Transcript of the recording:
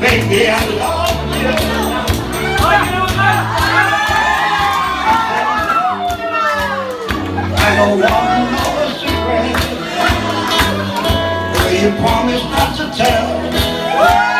baby, I love you. Secret. Will you promise not to tell?